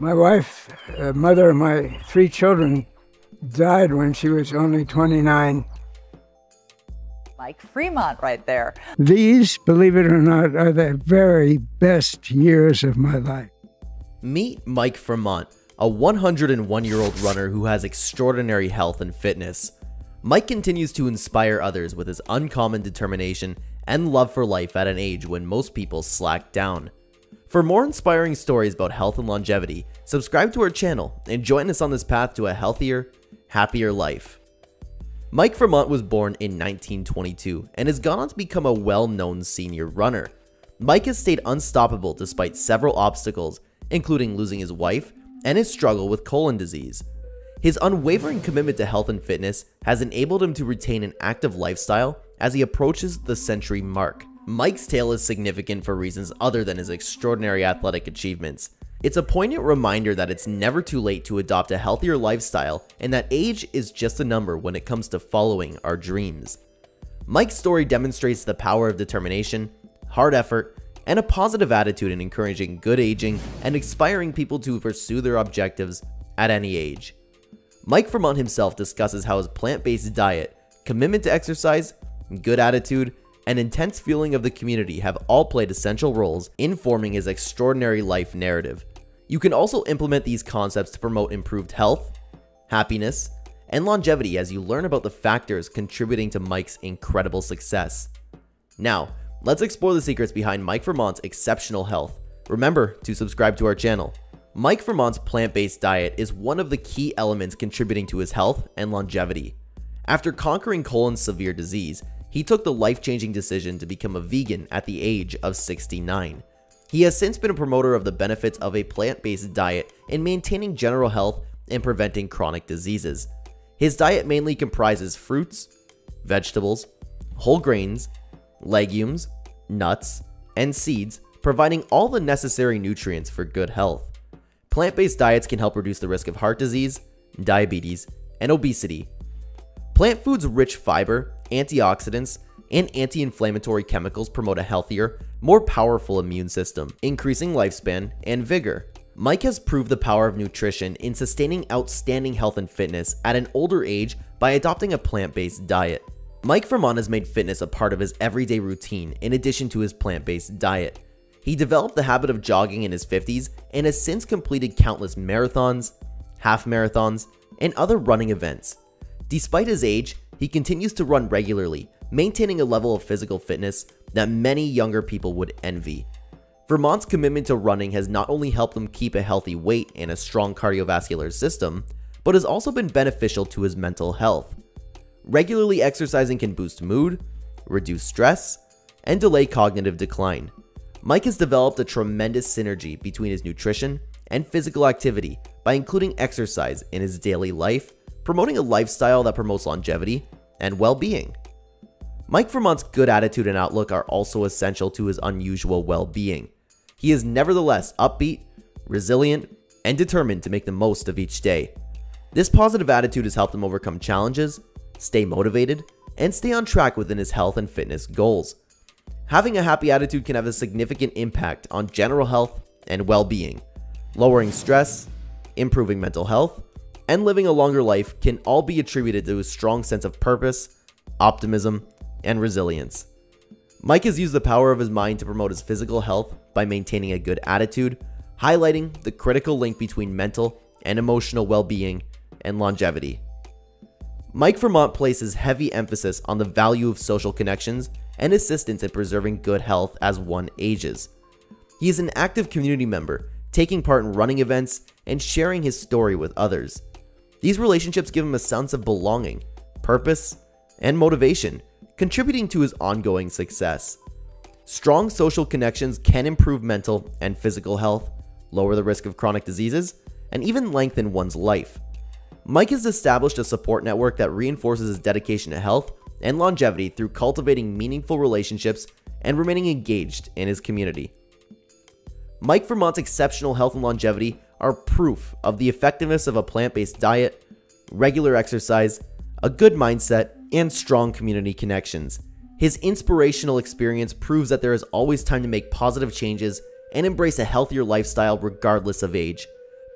My wife, uh, mother of my three children, died when she was only 29. Mike Fremont, right there. These, believe it or not, are the very best years of my life. Meet Mike Fremont, a 101 year old runner who has extraordinary health and fitness. Mike continues to inspire others with his uncommon determination and love for life at an age when most people slack down. For more inspiring stories about health and longevity, subscribe to our channel and join us on this path to a healthier, happier life. Mike Fremont was born in 1922 and has gone on to become a well-known senior runner. Mike has stayed unstoppable despite several obstacles, including losing his wife and his struggle with colon disease. His unwavering commitment to health and fitness has enabled him to retain an active lifestyle as he approaches the century mark. Mike's tale is significant for reasons other than his extraordinary athletic achievements. It's a poignant reminder that it's never too late to adopt a healthier lifestyle and that age is just a number when it comes to following our dreams. Mike's story demonstrates the power of determination, hard effort, and a positive attitude in encouraging good aging and inspiring people to pursue their objectives at any age. Mike Fremont himself discusses how his plant-based diet, commitment to exercise, good attitude, and intense feeling of the community have all played essential roles in forming his extraordinary life narrative. You can also implement these concepts to promote improved health, happiness, and longevity as you learn about the factors contributing to Mike's incredible success. Now, let's explore the secrets behind Mike Fremont's exceptional health. Remember to subscribe to our channel. Mike Fremont's plant-based diet is one of the key elements contributing to his health and longevity. After conquering colon's severe disease, he took the life-changing decision to become a vegan at the age of 69. He has since been a promoter of the benefits of a plant-based diet in maintaining general health and preventing chronic diseases. His diet mainly comprises fruits, vegetables, whole grains, legumes, nuts, and seeds, providing all the necessary nutrients for good health. Plant-based diets can help reduce the risk of heart disease, diabetes, and obesity. Plant foods' rich fiber, antioxidants, and anti-inflammatory chemicals promote a healthier, more powerful immune system, increasing lifespan and vigor. Mike has proved the power of nutrition in sustaining outstanding health and fitness at an older age by adopting a plant-based diet. Mike Fremont has made fitness a part of his everyday routine in addition to his plant-based diet. He developed the habit of jogging in his 50s and has since completed countless marathons, half marathons, and other running events. Despite his age, he continues to run regularly, maintaining a level of physical fitness that many younger people would envy. Fremont's commitment to running has not only helped him keep a healthy weight and a strong cardiovascular system, but has also been beneficial to his mental health. Regularly exercising can boost mood, reduce stress, and delay cognitive decline. Mike has developed a tremendous synergy between his nutrition and physical activity by including exercise in his daily life, promoting a lifestyle that promotes longevity and well-being. Mike Fremont's good attitude and outlook are also essential to his unusual well-being. He is nevertheless upbeat, resilient, and determined to make the most of each day. This positive attitude has helped him overcome challenges, stay motivated, and stay on track within his health and fitness goals. Having a happy attitude can have a significant impact on general health and well-being. Lowering stress, improving mental health, and living a longer life can all be attributed to a strong sense of purpose, optimism, and resilience. Mike has used the power of his mind to promote his physical health by maintaining a good attitude, highlighting the critical link between mental and emotional well-being and longevity. Mike Fremont places heavy emphasis on the value of social connections and assistance in preserving good health as one ages. He is an active community member, taking part in running events and sharing his story with others. These relationships give him a sense of belonging, purpose, and motivation, contributing to his ongoing success. Strong social connections can improve mental and physical health, lower the risk of chronic diseases, and even lengthen one's life. Mike has established a support network that reinforces his dedication to health and longevity through cultivating meaningful relationships and remaining engaged in his community. Mike Fremont's exceptional health and longevity are proof of the effectiveness of a plant-based diet, regular exercise, a good mindset, and strong community connections. His inspirational experience proves that there is always time to make positive changes and embrace a healthier lifestyle regardless of age.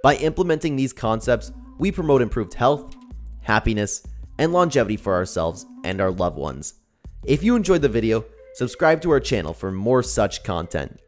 By implementing these concepts, we promote improved health, happiness, and longevity for ourselves and our loved ones. If you enjoyed the video, subscribe to our channel for more such content.